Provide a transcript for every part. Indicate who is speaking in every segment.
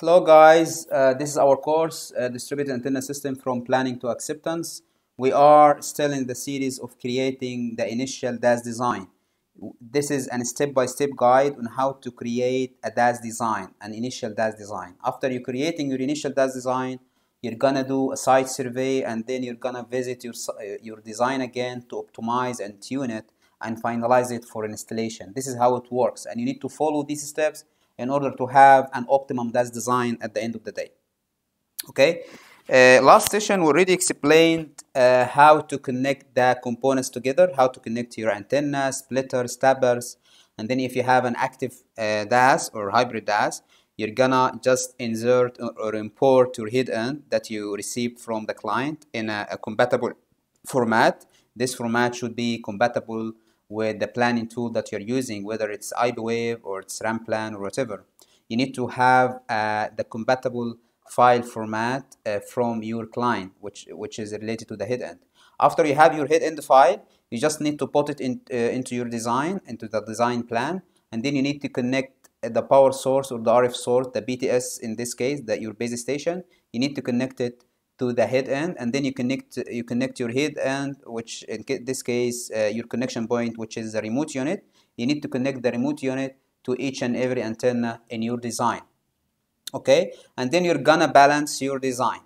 Speaker 1: Hello guys, uh, this is our course, uh, Distributed Antenna System from Planning to Acceptance. We are still in the series of creating the initial DAS design. This is a step-by-step guide on how to create a DAS design, an initial DAS design. After you're creating your initial DAS design, you're gonna do a site survey and then you're gonna visit your, uh, your design again to optimize and tune it and finalize it for installation. This is how it works and you need to follow these steps in order to have an optimum DAS design at the end of the day. Okay, uh, last session we already explained uh, how to connect the components together, how to connect your antennas, splitters, tappers, and then if you have an active uh, DAS or hybrid DAS, you're gonna just insert or, or import your head end that you received from the client in a, a compatible format. This format should be compatible with the planning tool that you're using, whether it's iBwave or it's Ranplan or whatever. You need to have uh, the compatible file format uh, from your client, which, which is related to the head end. After you have your head end file, you just need to put it in, uh, into your design, into the design plan, and then you need to connect the power source or the RF source, the BTS in this case, that your base station, you need to connect it to the head end and then you connect you connect your head end which in this case uh, your connection point which is the remote unit. You need to connect the remote unit to each and every antenna in your design okay? And then you're gonna balance your design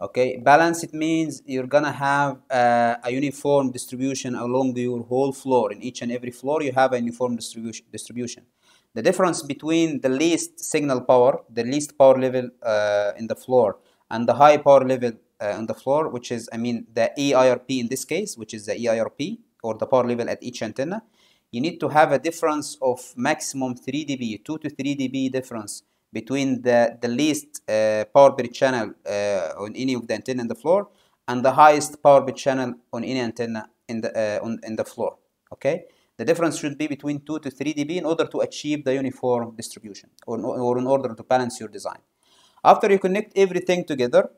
Speaker 1: okay? Balance it means you're gonna have uh, a uniform distribution along your whole floor. In each and every floor you have a uniform distribution distribution. The difference between the least signal power the least power level uh, in the floor and the high power level uh, on the floor, which is, I mean, the EIRP in this case, which is the EIRP or the power level at each antenna, you need to have a difference of maximum 3 dB, 2 to 3 dB difference between the, the least uh, power bit channel uh, on any of the antenna in the floor and the highest power bit channel on any antenna in the, uh, on, in the floor, okay? The difference should be between 2 to 3 dB in order to achieve the uniform distribution or, or in order to balance your design. After you connect everything together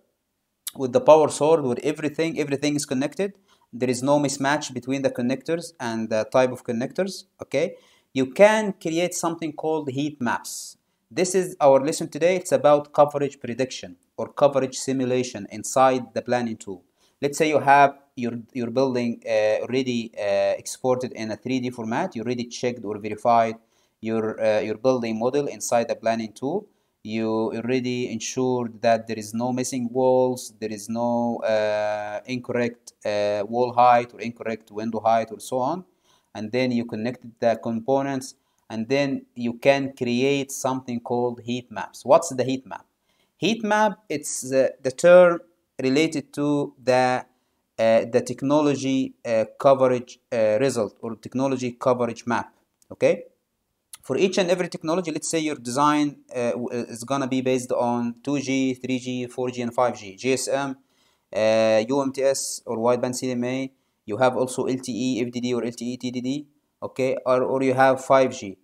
Speaker 1: with the power source, with everything, everything is connected. There is no mismatch between the connectors and the type of connectors, okay? You can create something called heat maps. This is our lesson today. It's about coverage prediction or coverage simulation inside the planning tool. Let's say you have your, your building uh, already uh, exported in a 3D format. You already checked or verified your, uh, your building model inside the planning tool you already ensured that there is no missing walls, there is no uh, incorrect uh, wall height or incorrect window height or so on. And then you connected the components and then you can create something called heat maps. What's the heat map? Heat map, it's uh, the term related to the uh, the technology uh, coverage uh, result or technology coverage map. Okay, for each and every technology, let's say your design uh, is gonna be based on 2G, 3G, 4G, and 5G, GSM, uh, UMTS or wideband CDMA. You have also LTE, FDD, or LTE, TDD, okay, or, or you have 5G.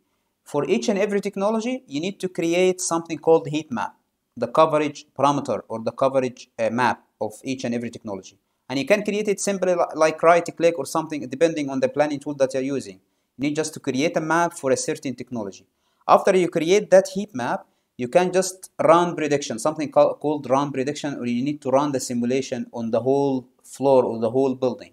Speaker 1: For each and every technology, you need to create something called heat map, the coverage parameter or the coverage uh, map of each and every technology. And you can create it simply like right click or something depending on the planning tool that you're using. You need just to create a map for a certain technology. After you create that heat map, you can just run prediction, something called run prediction, or you need to run the simulation on the whole floor or the whole building.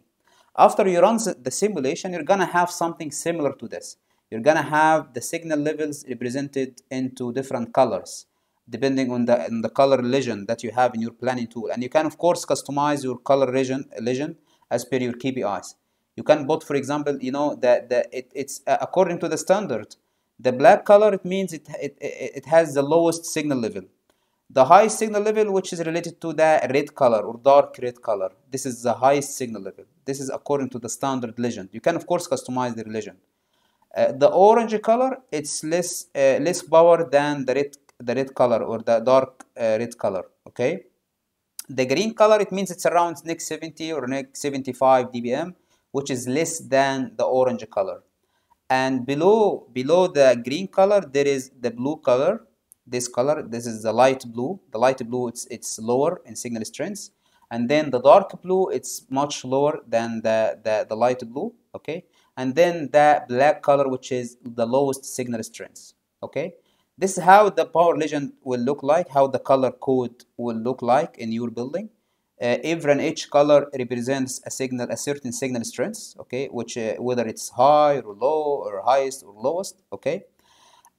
Speaker 1: After you run the simulation, you're gonna have something similar to this. You're gonna have the signal levels represented into different colors, depending on the, on the color legend that you have in your planning tool. And you can, of course, customize your color legend, legend as per your KPIs. You can put, for example, you know, that the, it, it's uh, according to the standard. The black color, it means it, it, it has the lowest signal level. The highest signal level, which is related to the red color or dark red color. This is the highest signal level. This is according to the standard legend. You can, of course, customize the legend. Uh, the orange color, it's less uh, less power than the red the red color or the dark uh, red color. Okay. The green color, it means it's around NIC 70 or NIC 75 dBm which is less than the orange color. And below below the green color there is the blue color. This color this is the light blue. The light blue it's it's lower in signal strength. And then the dark blue it's much lower than the the, the light blue okay? And then the black color which is the lowest signal strength okay? This is how the power legend will look like how the color code will look like in your building uh, every and each color represents a signal a certain signal strength okay which uh, whether it's high or low or highest or lowest okay?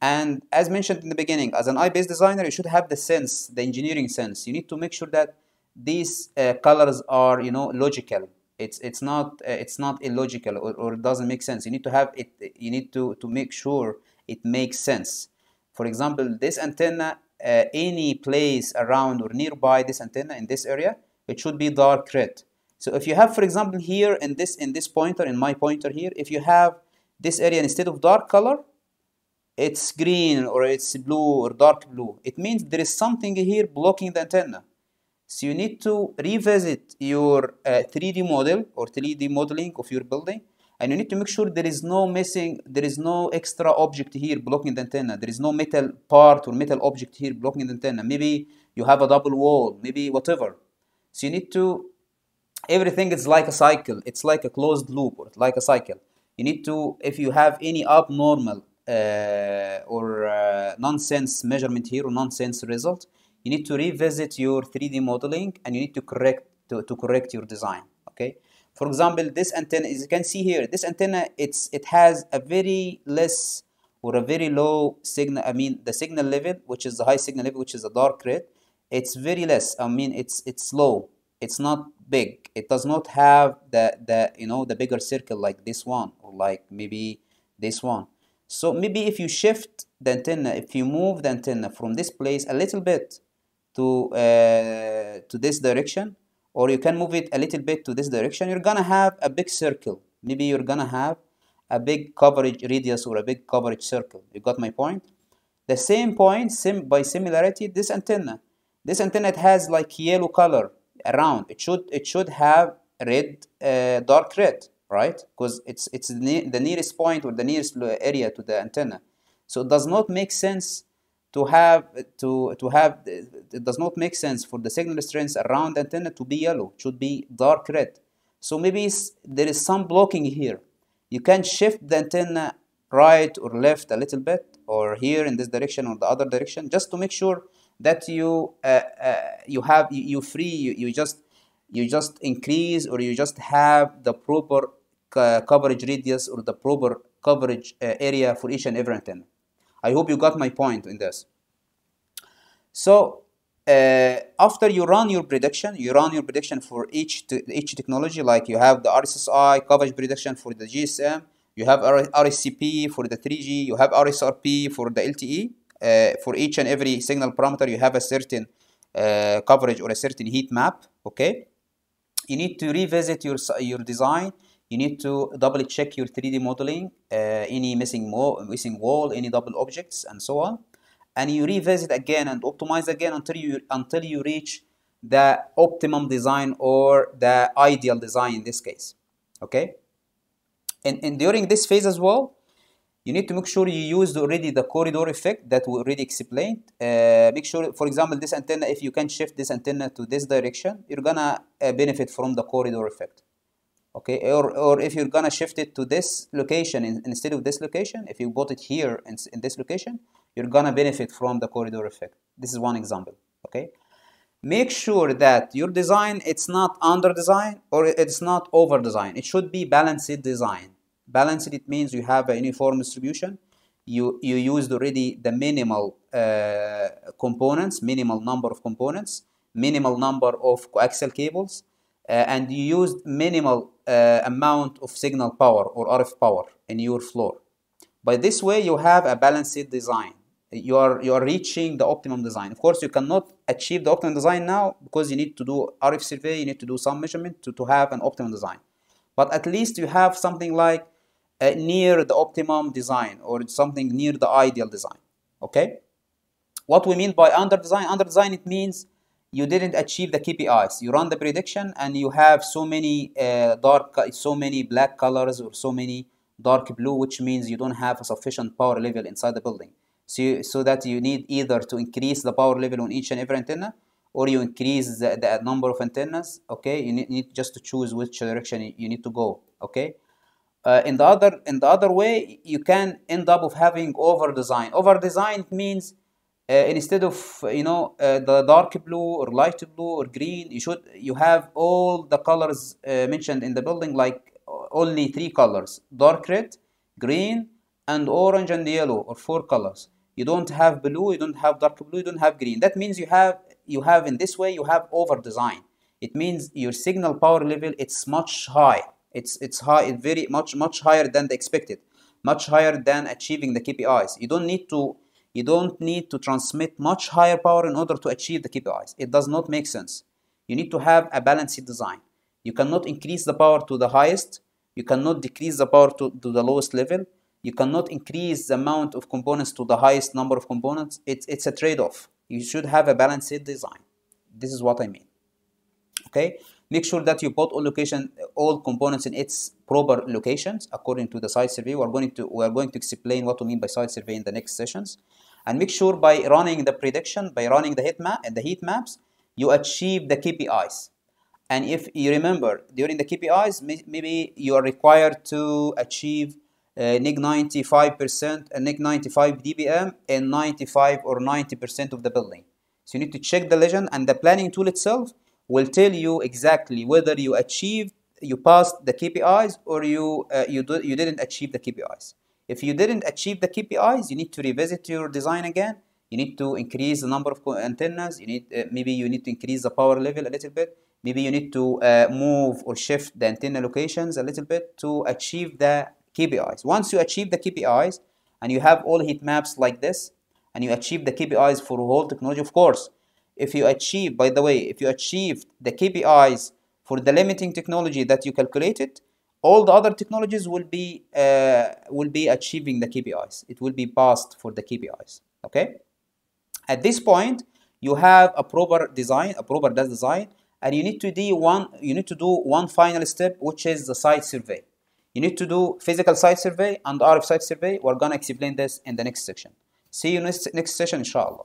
Speaker 1: And as mentioned in the beginning as an eye-based designer you should have the sense the engineering sense. You need to make sure that these uh, colors are you know logical. It's it's not uh, it's not illogical or, or it doesn't make sense. You need to have it you need to to make sure it makes sense. For example this antenna uh, any place around or nearby this antenna in this area it should be dark red so if you have for example here in this in this pointer in my pointer here if you have this area instead of dark color it's green or it's blue or dark blue it means there is something here blocking the antenna so you need to revisit your uh, 3D model or 3D modeling of your building and you need to make sure there is no missing, there is no extra object here blocking the antenna. There is no metal part or metal object here blocking the antenna. Maybe you have a double wall, maybe whatever. So you need to, everything is like a cycle. It's like a closed loop or like a cycle. You need to, if you have any abnormal uh, or uh, nonsense measurement here or nonsense result, you need to revisit your 3D modeling and you need to correct to, to correct your design. Okay. For example, this antenna, as you can see here, this antenna it's it has a very less or a very low signal. I mean, the signal level, which is the high signal level, which is a dark red, it's very less. I mean, it's it's low. It's not big. It does not have the the you know the bigger circle like this one or like maybe this one. So maybe if you shift the antenna, if you move the antenna from this place a little bit to uh, to this direction or you can move it a little bit to this direction you're gonna have a big circle maybe you're gonna have a big coverage radius or a big coverage circle you got my point the same point sim by similarity this antenna this antenna it has like yellow color around. It should it should have red uh, dark red right? Because it's it's ne the nearest point or the nearest area to the antenna. So it does not make sense to have to to have it does not make sense for the signal strength around the antenna to be yellow. It should be dark red. So maybe there is some blocking here. You can shift the antenna right or left a little bit or here in this direction or the other direction just to make sure that you uh, uh, you have you, you free you, you just you just increase or you just have the proper uh, coverage radius or the proper coverage uh, area for each and every antenna I hope you got my point in this. So uh, after you run your prediction, you run your prediction for each to each technology. Like you have the RSSI coverage prediction for the GSM, you have RSCP for the 3G, you have RSRP for the LTE. Uh, for each and every signal parameter, you have a certain uh, coverage or a certain heat map. Okay, you need to revisit your your design you need to double check your 3D modeling, uh, any missing, missing wall, any double objects, and so on. And you revisit again and optimize again until you, until you reach the optimum design or the ideal design in this case. Okay? And, and during this phase as well, you need to make sure you used already the corridor effect that we already explained. Uh, make sure, for example, this antenna, if you can shift this antenna to this direction, you're gonna uh, benefit from the corridor effect. Okay or, or if you're gonna shift it to this location in, instead of this location if you bought it here in, in this location you're gonna benefit from the corridor effect. This is one example okay? Make sure that your design it's not under design or it's not over design. It should be balanced design balanced it means you have a uniform distribution you you used already the minimal uh, components minimal number of components minimal number of coaxial cables uh, and you used minimal uh, amount of signal power or RF power in your floor. By this way, you have a balanced design. You are, you are reaching the optimum design. Of course, you cannot achieve the optimum design now because you need to do RF survey, you need to do some measurement to, to have an optimum design. But at least you have something like uh, near the optimum design or something near the ideal design. Okay? What we mean by under design, under design, it means you didn't achieve the KPIs. You run the prediction and you have so many uh, dark, so many black colors or so many dark blue, which means you don't have a sufficient power level inside the building. So, you, so that you need either to increase the power level on each and every antenna or you increase the, the number of antennas, okay? You need, you need, just to choose which direction you need to go, okay? Uh, in the other in the other way, you can end up of having over design. Over design means uh, instead of you know uh, the dark blue or light blue or green, you should you have all the colors uh, mentioned in the building like only three colors: dark red, green, and orange and yellow, or four colors. You don't have blue, you don't have dark blue, you don't have green. That means you have you have in this way you have over design. It means your signal power level it's much high. It's it's high, very much much higher than the expected, much higher than achieving the KPIs. You don't need to you don't need to transmit much higher power in order to achieve the KPIs. It does not make sense. You need to have a balanced design. You cannot increase the power to the highest. You cannot decrease the power to, to the lowest level. You cannot increase the amount of components to the highest number of components. It's, it's a trade-off. You should have a balanced design. This is what I mean. Okay. Make sure that you put all location, all components in its proper locations according to the site survey. We're going to we are going to explain what we mean by site survey in the next sessions. And make sure by running the prediction, by running the heat map and the heat maps, you achieve the KPIs. And if you remember during the KPIs, maybe you are required to achieve uh, NIG 95% and NIG 95 dBm in 95 or 90% of the building. So you need to check the legend and the planning tool itself will tell you exactly whether you achieved, you passed the KPIs or you, uh, you, do, you didn't achieve the KPIs. If you didn't achieve the KPIs, you need to revisit your design again. You need to increase the number of antennas. You need uh, maybe you need to increase the power level a little bit. Maybe you need to uh, move or shift the antenna locations a little bit to achieve the KPIs. Once you achieve the KPIs and you have all heat maps like this, and you achieve the KPIs for whole technology, of course, if you achieve, by the way, if you achieve the KPIs for the limiting technology that you calculated, all the other technologies will be uh, will be achieving the KPIs. It will be passed for the KPIs. Okay. At this point, you have a proper design, a proper design, and you need to do one. You need to do one final step, which is the site survey. You need to do physical site survey and RF site survey. We're gonna explain this in the next section. See you next next session, inshallah.